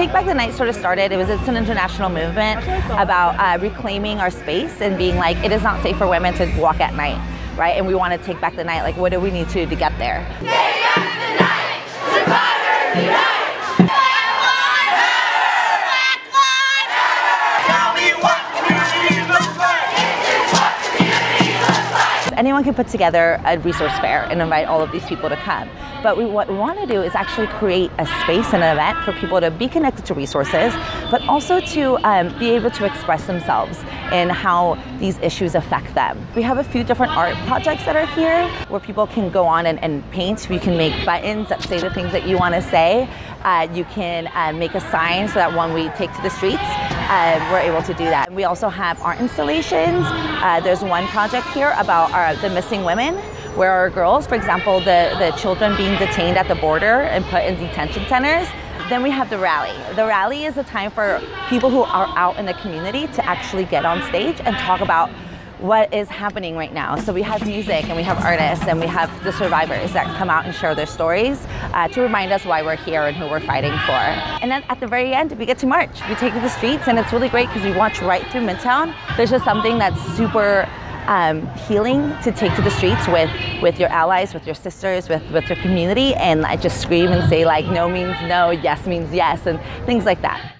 Take Back the Night sort of started, it was it's an international movement about uh, reclaiming our space and being like, it is not safe for women to walk at night, right? And we want to take back the night. Like, what do we need to do to get there? Take back the night! Survivors unite! Anyone can put together a resource fair and invite all of these people to come. But we, what we want to do is actually create a space and an event for people to be connected to resources, but also to um, be able to express themselves in how these issues affect them. We have a few different art projects that are here where people can go on and, and paint. You can make buttons that say the things that you want to say. Uh, you can uh, make a sign so that when we take to the streets, uh, we're able to do that. We also have art installations. Uh, there's one project here about our, the missing women where our girls, for example, the, the children being detained at the border and put in detention centers. Then we have the rally. The rally is a time for people who are out in the community to actually get on stage and talk about what is happening right now. So we have music and we have artists and we have the survivors that come out and share their stories uh, to remind us why we're here and who we're fighting for. And then at the very end, we get to march. We take to the streets and it's really great because we watch right through Midtown. There's just something that's super um, healing to take to the streets with, with your allies, with your sisters, with, with your community, and I just scream and say like, no means no, yes means yes, and things like that.